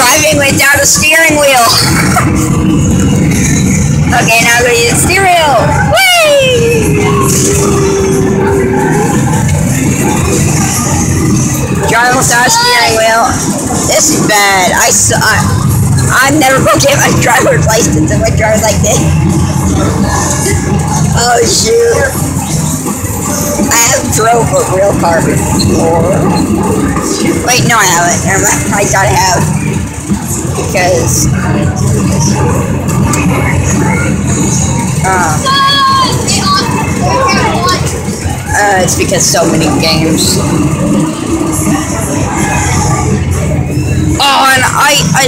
driving without a steering wheel. okay, now gonna use the steering wheel. Whee! Driving without a steering wheel. This is bad. I su- I, I'm never gonna get my driver's license if I drive like this. oh shoot. I have drove a real car before. Wait, no, I haven't. I thought I have. Because. Um, uh, it's because so many games. Oh, and I, I,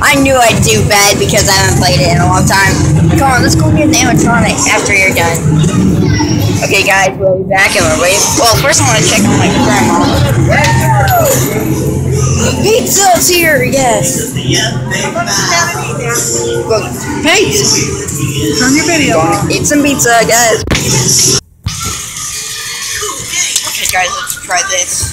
I knew I'd do bad because I haven't played it in a long time. Come on, let's go get the animatronic after you're done. Okay, guys, we'll be back and we're waiting. Well, first I want to check on my grandma. Pizza's here, yes. Well, hey, Turn your video off. eat some pizza, guys. Okay, guys, let's try this.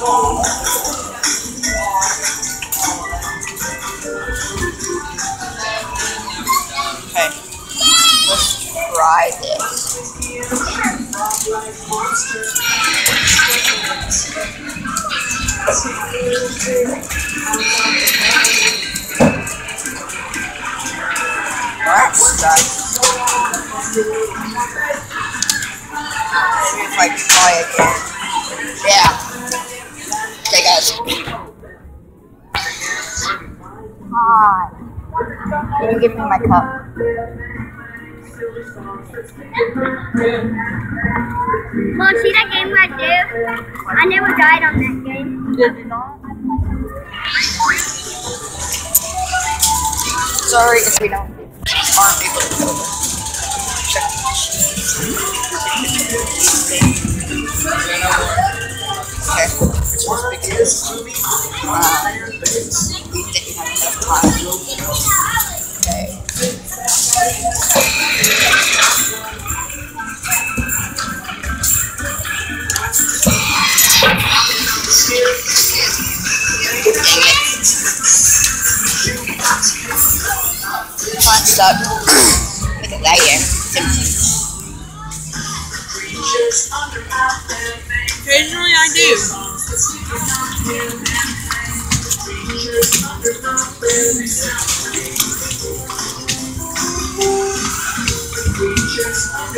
Okay, let's try this. That's stuck. Maybe if I try again. Yeah. Okay, guys. Hi. Can you give me my cup? Mom, see that game right there? I never died on that game. Sorry if we don't aren't able to Okay. Because uh, we didn't have enough time. It. Hot stuck. Look at that here. Occasionally I do.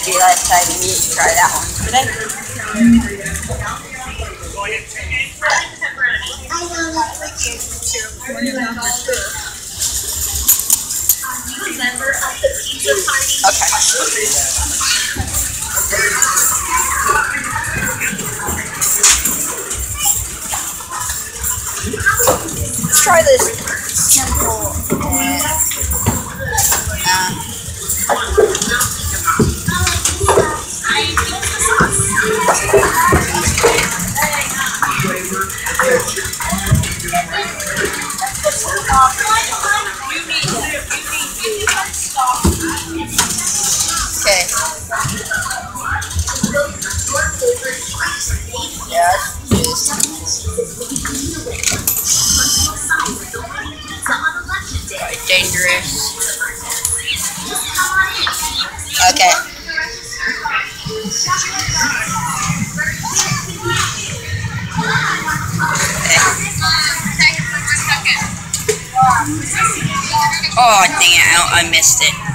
That'd be time we try that one today. Okay. Let's try this simple. Uh, uh, dangerous. Okay. Oh dang it! I, I missed it.